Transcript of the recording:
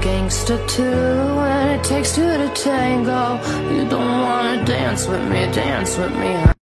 gangster too And it takes two to tango. You don't wanna dance with me, dance with me